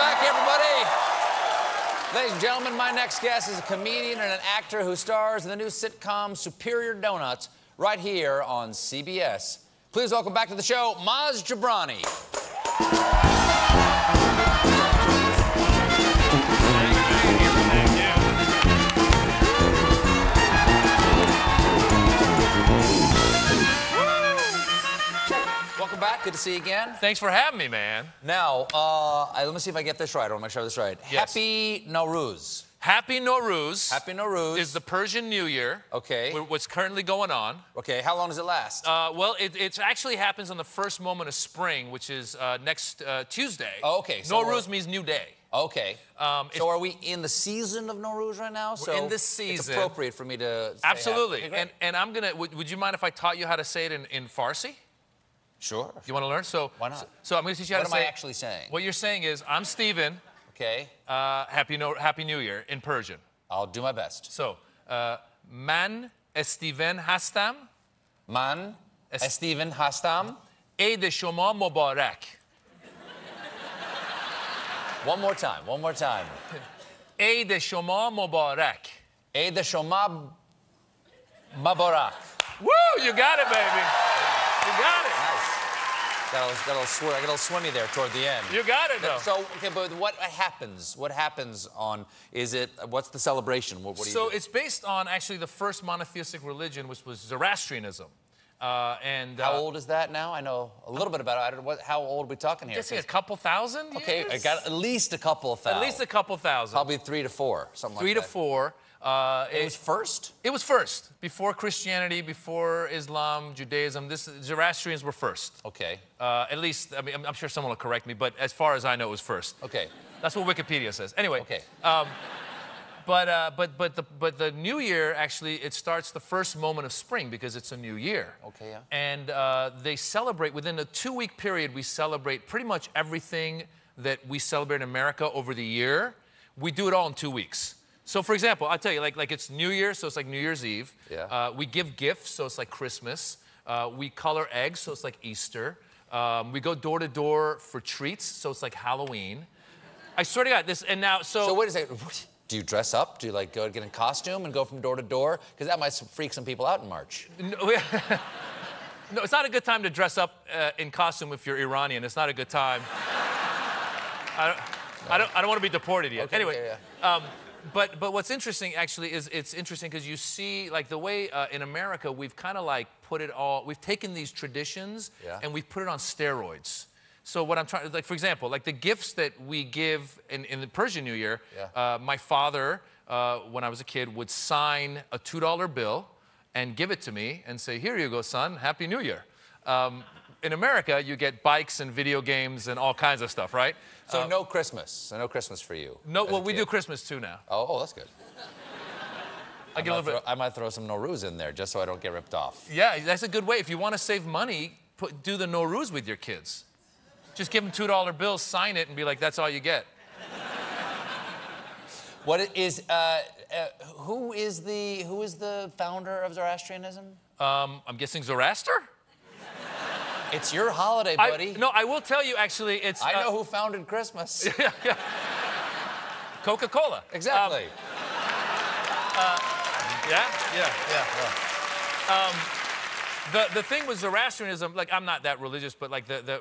back, everybody. Ladies and gentlemen, my next guest is a comedian and an actor who stars in the new sitcom Superior Donuts right here on CBS. Please welcome back to the show, Maz Jobrani. See you again. Thanks for having me, man. Now, uh, I- let me see if I get this right. I want to make sure I have this right. Yes. Happy Nowruz. Happy Nowruz. Happy Nowruz. is the Persian New Year. Okay. What's currently going on. Okay, how long does it last? Uh, well, it, it actually happens on the first moment of spring, which is uh, next uh, Tuesday. Oh, okay, so Nowruz means new day. okay. um, so are we in the season of Nowruz right now? So in this season. It's appropriate for me to say Absolutely. Okay, and and I'm gonna. Would, would you mind if I taught you how to say it in, in Farsi? Sure. You want to learn? So Why not? So, so I'm gonna teach you how What to am say. I actually saying? What you're saying is, I'm Stephen. Okay, Uh, happy no, Happy New Year in Persian. I'll do my best. So, uh, man Stephen hastam. Man, Stephen Hastam. Eid shoma mubarak. One more time, one more time. Eid shoma mubarak. Eid Shomab Mabarak. Woo! You got it, baby. You got it. Nice. Got a, little- got a little sw- got a little swimmy there toward the end. You got it, though. So, okay, but what happens? What happens on? Is it? What's the celebration? What, what do So it's based on actually the first monotheistic religion, which was Zoroastrianism. Uh, and How uh, old is that now? I know a little bit about it. I don't know what, how old are we talking here? A couple thousand. Okay, I got at least a couple of thousand. at least a couple thousand. Probably three to four, something three like to four. Uh, It was first. It was first before Christianity, before Islam, Judaism. This Zoroastrians were first. Okay. Uh, at least, I mean, I'm, I'm sure someone will correct me, but as far as I know, it was first. Okay. That's what Wikipedia says. Anyway. Okay. But uh, but but the but the new year actually it starts the first moment of spring because it's a new year. Okay, yeah. And uh, they celebrate within a two-week period. We celebrate pretty much everything that we celebrate in America over the year. We do it all in two weeks. So, for example, I'll tell you, like like it's New Year, so it's like New Year's Eve. Yeah. Uh, we give gifts, so it's like Christmas. Uh, we color eggs, so it's like Easter. Um, we go door to door for treats, so it's like Halloween. I swear to God, this and now so. So wait a second. Do you dress up? Do you like go get in costume and go from door to door? Because that might freak some people out in March. No, no, it's not a good time to dress up uh, in costume if you're Iranian. It's not a good time. I don't, I don't, want to be deported yet. Okay, anyway, yeah, Um, but but what's interesting actually is it's interesting because you see like the way uh, in America we've kind of like put it all. We've taken these traditions Yeah. and we've put it on steroids. So what I'm trying, like for example, like the gifts that we give in, in the Persian New Year. Yeah. Uh, my father, uh, when I was a kid, would sign a two-dollar bill and give it to me and say, "Here you go, son. Happy New Year." Um, in America, you get bikes and video games and all kinds of stuff, right? So no Christmas. So no Christmas for you. No, well, we do Christmas too now. Oh, oh, that's good. I I get a might, little bit. throw, I might throw some Nowruz in there just so I don't get ripped off. Yeah, that's a good way. If you want to save money, put, do the Nowruz with your kids. Just give them two dollar bills, sign it, and be like, "That's all you get." What is uh, uh, who is the who is the founder of Zoroastrianism? Um, I'm guessing Zoroaster. It's your holiday, I- buddy. no, I will tell you. Actually, it's I uh, know who founded Christmas. Coca-Cola. exactly. Yeah, yeah, yeah. Um, the, the thing with Zoroastrianism, like I'm not that religious, but like the, the,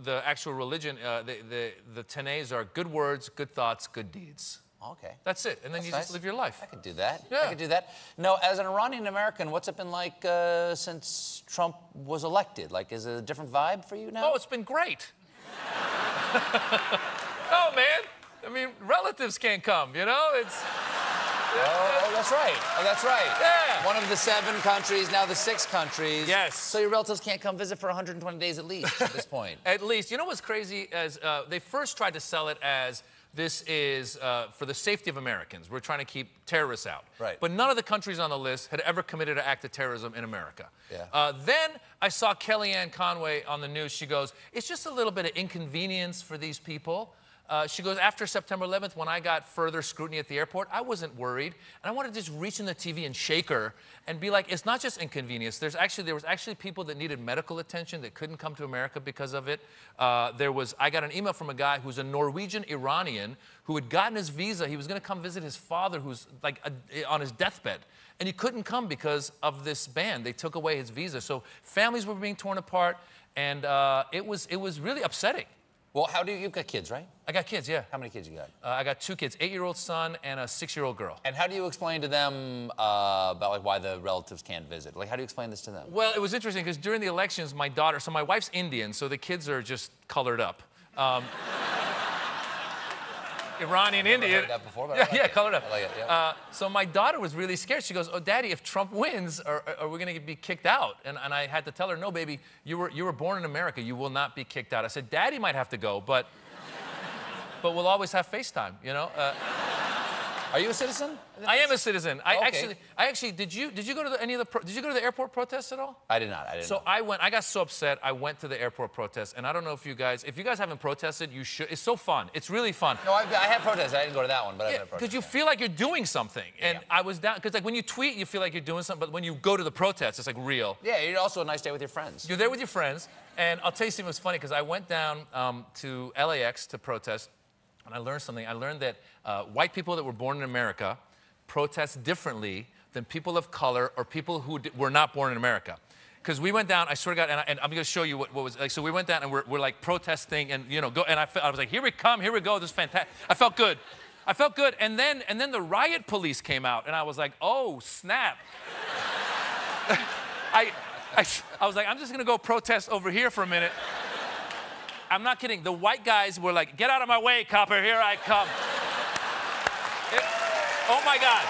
the actual religion, uh, the, the, the tenays are good words, good thoughts, good deeds. Okay. That's it. And then That's you nice. just live your life. I could do that. I could do that. No, as an Iranian American, what's it been like uh, since Trump was elected? Like, is it a different vibe for you now? Oh, it's been great. oh, man. I mean, relatives can't come, you know? It's. Oh, oh, that's right. Oh, that's right. Yeah. One of the seven countries, now the six countries. Yes. So your relatives can't come visit for 120 days at least at this point. At least, you know what's crazy? As uh, they first tried to sell it as this is uh, for the safety of Americans. We're trying to keep terrorists out. Right. But none of the countries on the list had ever committed an act of terrorism in America. Yeah. Uh, then I saw Kellyanne Conway on the news. She goes, "It's just a little bit of inconvenience for these people." Uh, she goes, after September 11th, when I got further scrutiny at the airport, I wasn't worried. And I wanted to just reach in the TV and shake her and be like, it's not just inconvenience. There's actually, there was actually people that needed medical attention that couldn't come to America because of it. Uh, there was, I got an email from a guy who's a Norwegian Iranian who had gotten his visa. He was going to come visit his father who's like a, on his deathbed. And he couldn't come because of this ban. They took away his visa. So families were being torn apart. And uh, it, was, it was really upsetting. Well, how do you, you've got kids, right? I got kids, yeah. How many kids you got? Uh, I got two kids, eight-year-old son and a six-year-old girl. And how do you explain to them uh, about like why the relatives can't visit? Like, how do you explain this to them? Well, it was interesting because during the elections, my daughter, so my wife's Indian, so the kids are just colored up. Um, Iranian Indian. that before, but yeah, like yeah, it. colored up. I like it, yeah. uh, so my daughter was really scared. She goes, "Oh, Daddy, if Trump wins, are, are we going to be kicked out?" And, and I had to tell her, "No, baby, you were you were born in America. You will not be kicked out." I said, "Daddy might have to go, but but we'll always have FaceTime." You know. Uh, Are you a citizen? I am a citizen. I Okay. actually, I actually, did you did you go to the, any of the pro, did you go to the airport protests at all? I did not. I didn't. So. I went. I got so upset. I went to the airport protest, and I don't know if you guys, if you guys haven't protested, you should. It's so fun. It's really fun. no, I, I have protested. I didn't go to that one, but I've had Because you feel like you're doing something, and Yeah. I was down. Because like when you tweet, you feel like you're doing something, but when you go to the protest, it's like real. Yeah, you're also a nice day with your friends. You're there with your friends, and I'll tell you something was funny because I went down um, to LAX to protest, and I learned something. I learned that uh, white people that were born in America protest differently than people of color or people who were not born in America. Because we went down, I swear to God, and, I, I'm going to show you what, what was like. So we went down and we're, we're like protesting, and you know, go. And I, I was like, here we come, here we go. This is fantastic. I felt good. I felt good. And then and then the riot police came out, and I was like, oh snap. I, I, I was like, I'm just gonna go protest over here for a minute. I'm not kidding. The white guys were like, get out of my way, copper, here I come. It- oh my God.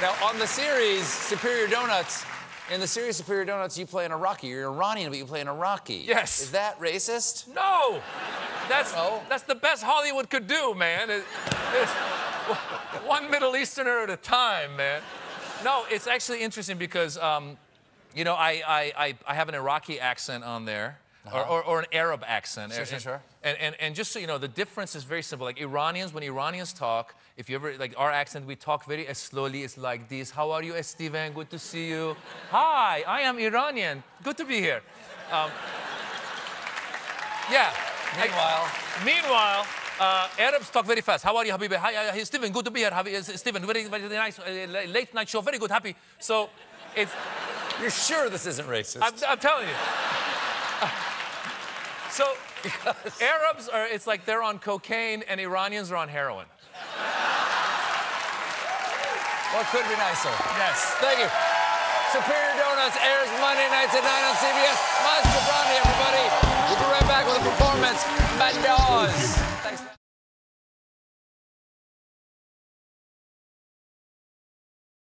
Now, on the series Superior Donuts, in the series Superior Donuts, you play an Iraqi. You're Iranian, but you play an Iraqi. Yes. Is that racist? No! That's, that's the best Hollywood could do, man. It- one Middle Easterner at a time, man. No, it's actually interesting because, um, you know, I, I, I, I have an Iraqi accent on there. Or, or, or an Arab accent. Uh-huh. Sure, and, sure, sure. And, and, and just so you know, the difference is very simple. Like Iranians, when Iranians talk, if you ever, like our accent, we talk very slowly. It's like this. How are you, Stephen? Good to see you. Hi, I am Iranian. Good to be here. Um, yeah. Meanwhile, Meanwhile, uh, Arabs talk very fast. How are you, Habibi? Hi, uh, Stephen, good to be here. Habibi, uh, Stephen, very, very nice. Uh, late night show, very good, happy. So, it's, you're sure this isn't racist? I'm, I'm telling you. so, Arabs are, it's like they're on cocaine and Iranians are on heroin. What could be nicer? Yes. Thank you. Superior Donuts airs Monday nights at 9 on CBS. Maz Jobrani, everybody. We'll be right back with a performance by Dawes.